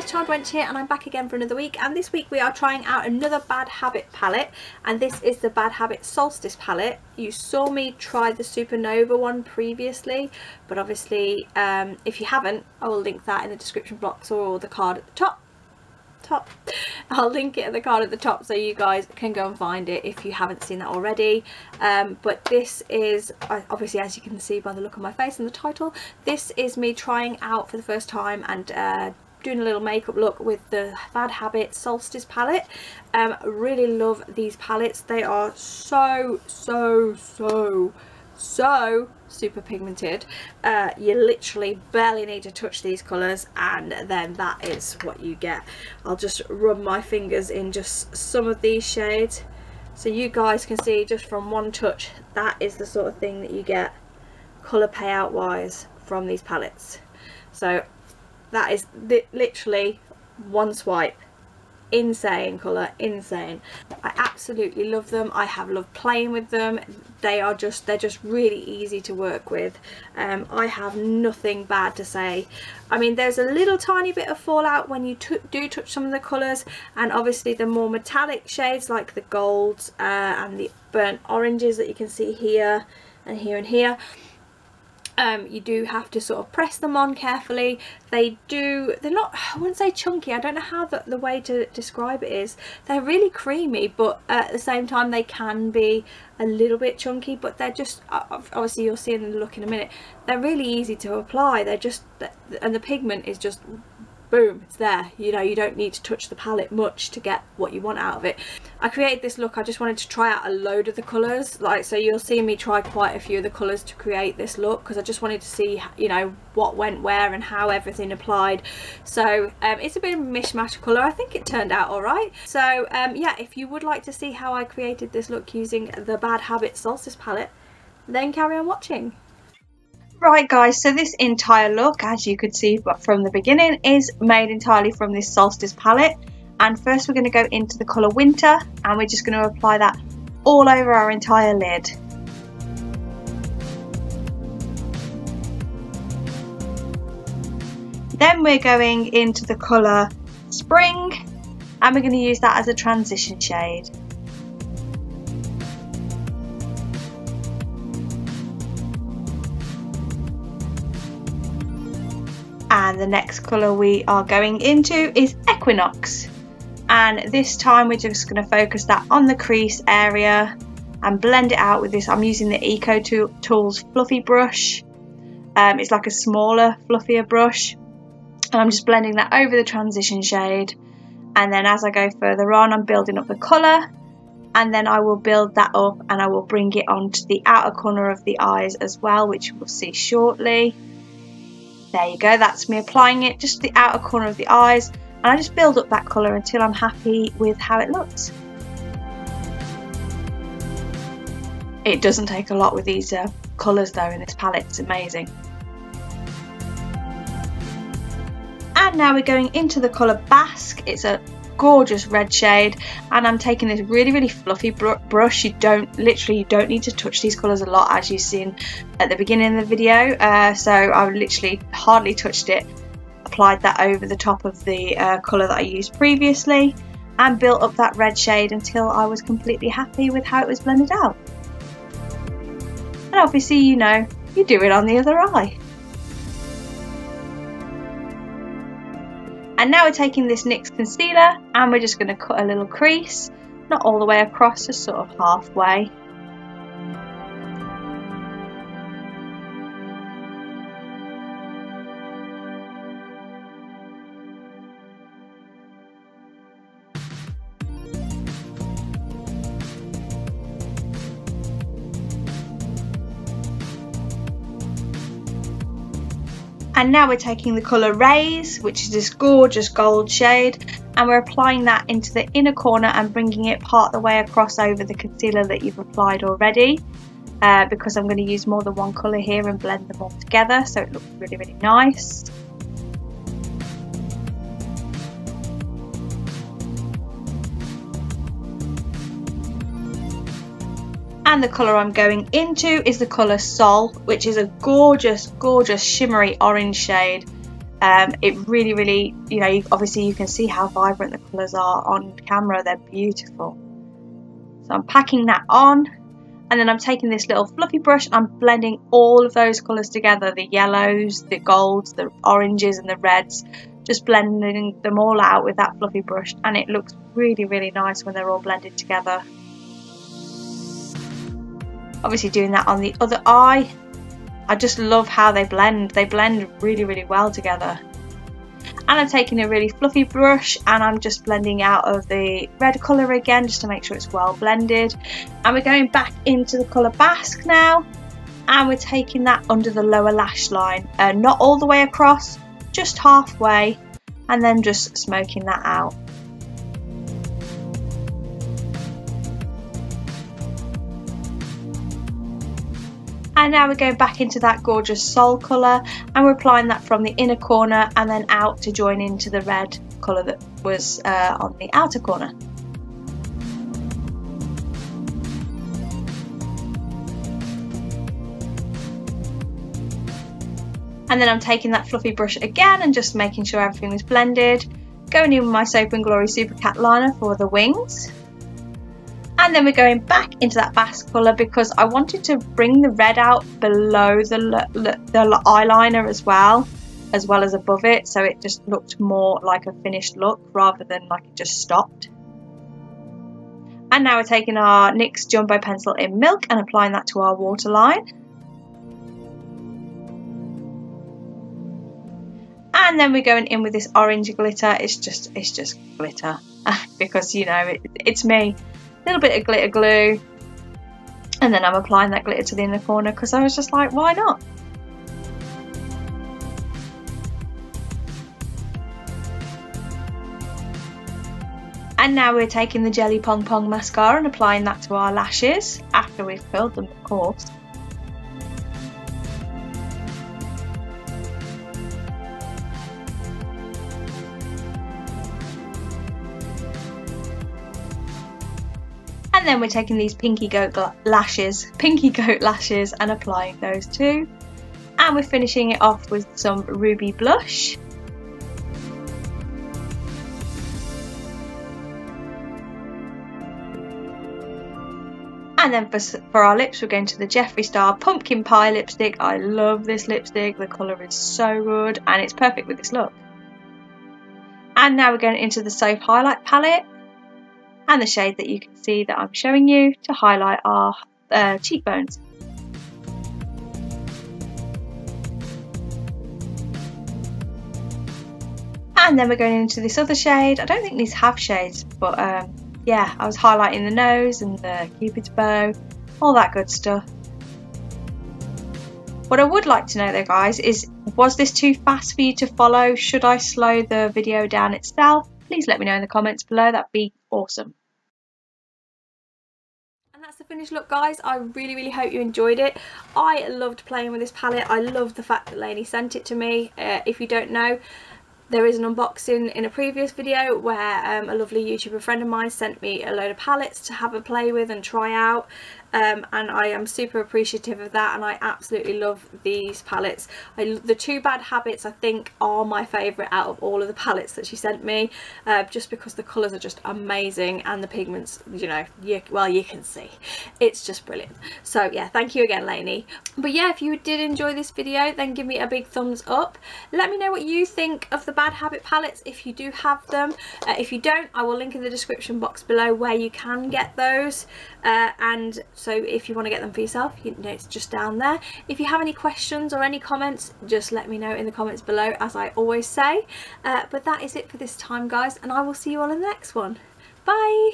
guys, Charmed Wench here and I'm back again for another week and this week we are trying out another Bad Habit palette and this is the Bad Habit Solstice palette. You saw me try the Supernova one previously but obviously um, if you haven't I will link that in the description box or the card at the top. top. I'll link it at the card at the top so you guys can go and find it if you haven't seen that already um, but this is obviously as you can see by the look on my face and the title this is me trying out for the first time and uh, doing a little makeup look with the Bad Habit Solstice palette. Um, really love these palettes. They are so, so, so, so super pigmented. Uh, you literally barely need to touch these colours and then that is what you get. I'll just rub my fingers in just some of these shades so you guys can see just from one touch that is the sort of thing that you get colour payout wise from these palettes. So that is li literally one swipe. Insane colour insane. I absolutely love them. I have loved playing with them. They are just they're just really easy to work with. Um, I have nothing bad to say. I mean there's a little tiny bit of fallout when you do touch some of the colours and obviously the more metallic shades like the golds uh, and the burnt oranges that you can see here and here and here um, you do have to sort of press them on carefully. They do they're not I wouldn't say chunky I don't know how the, the way to describe it is. They're really creamy but at the same time they can be a little bit chunky but they're just obviously you'll see in the look in a minute they're really easy to apply. They're just and the pigment is just boom it's there. You know you don't need to touch the palette much to get what you want out of it. I created this look I just wanted to try out a load of the colours. Like so you'll see me try quite a few of the colours to create this look because I just wanted to see you know what went where and how everything applied. So um, it's a bit of a mishmash colour. I think it turned out alright. So um, yeah if you would like to see how I created this look using the Bad Habit Solstice palette then carry on watching Right guys, so this entire look, as you could see from the beginning, is made entirely from this Solstice palette. And first we're going to go into the colour Winter, and we're just going to apply that all over our entire lid. Then we're going into the colour Spring, and we're going to use that as a transition shade. And the next colour we are going into is Equinox. And this time we're just going to focus that on the crease area and blend it out with this. I'm using the Eco Tools fluffy brush. Um, it's like a smaller fluffier brush. And I'm just blending that over the transition shade. And then as I go further on I'm building up the colour. And then I will build that up and I will bring it onto the outer corner of the eyes as well which we'll see shortly there you go, that's me applying it just the outer corner of the eyes and I just build up that colour until I'm happy with how it looks. It doesn't take a lot with these uh, colours though in this palette, it's amazing. And now we're going into the colour Basque, it's a gorgeous red shade and I'm taking this really really fluffy br brush. You don't literally you don't need to touch these colours a lot as you've seen at the beginning of the video uh, so I literally hardly touched it. Applied that over the top of the uh, colour that I used previously and built up that red shade until I was completely happy with how it was blended out. And obviously you know you do it on the other eye And now we're taking this NYX concealer and we're just going to cut a little crease, not all the way across, just sort of halfway. And now we're taking the colour Rays, which is this gorgeous gold shade, and we're applying that into the inner corner and bringing it part the way across over the concealer that you've applied already. Uh, because I'm going to use more than one colour here and blend them all together so it looks really really nice. And the colour I'm going into is the colour Sol which is a gorgeous gorgeous shimmery orange shade. Um, it really really you know obviously you can see how vibrant the colours are on camera. They're beautiful. So I'm packing that on and then I'm taking this little fluffy brush I'm blending all of those colours together the yellows the golds the oranges and the reds just blending them all out with that fluffy brush. And it looks really really nice when they're all blended together obviously doing that on the other eye. I just love how they blend. They blend really really well together. And I'm taking a really fluffy brush and I'm just blending out of the red colour again just to make sure it's well blended. And we're going back into the colour Basque now. And we're taking that under the lower lash line. Uh, not all the way across just halfway. And then just smoking that out and now we're going back into that gorgeous Sol colour and we're applying that from the inner corner and then out to join into the red colour that was uh, on the outer corner. And then I'm taking that fluffy brush again and just making sure everything is blended. Going in with my Soap and Glory Super Cat liner for the wings and then we're going back into that Basque colour because I wanted to bring the red out below the, the eyeliner as well as well as above it so it just looked more like a finished look rather than like it just stopped. And now we're taking our NYX Jumbo pencil in milk and applying that to our waterline. And then we're going in with this orange glitter. It's just it's just glitter because you know it, it's me little bit of glitter glue and then I'm applying that glitter to the inner corner because I was just like why not And now we're taking the Jelly Pong Pong mascara and applying that to our lashes after we've filled them of course. Then we're taking these pinky goat lashes, pinky goat lashes and applying those too. And we're finishing it off with some ruby blush. And then for, for our lips, we're going to the Jeffree Star Pumpkin Pie lipstick. I love this lipstick. The colour is so good and it's perfect with this look. And now we're going into the Soap Highlight Palette and the shade that you can see that I'm showing you to highlight our uh, cheekbones. And then we're going into this other shade. I don't think these have shades, but um, yeah, I was highlighting the nose and the cupid's bow, all that good stuff. What I would like to know though guys is, was this too fast for you to follow? Should I slow the video down itself? Please let me know in the comments below, that'd be awesome. And that's the finished look guys. I really really hope you enjoyed it. I loved playing with this palette. I love the fact that Leiny sent it to me. Uh, if you don't know, there is an unboxing in a previous video where um, a lovely YouTuber friend of mine sent me a load of palettes to have a play with and try out. Um, and I am super appreciative of that and I absolutely love these palettes. I, the two bad habits I think are my favourite out of all of the palettes that she sent me uh, just because the colours are just amazing and the pigments you know you, well you can see. It's just brilliant. So yeah thank you again Leiny. But yeah if you did enjoy this video then give me a big thumbs up. Let me know what you think of the bad habit palettes if you do have them. Uh, if you don't I will link in the description box below where you can get those. Uh, and so if you want to get them for yourself you know it's just down there. If you have any questions or any comments just let me know in the comments below as I always say. Uh, but that is it for this time guys and I will see you all in the next one. Bye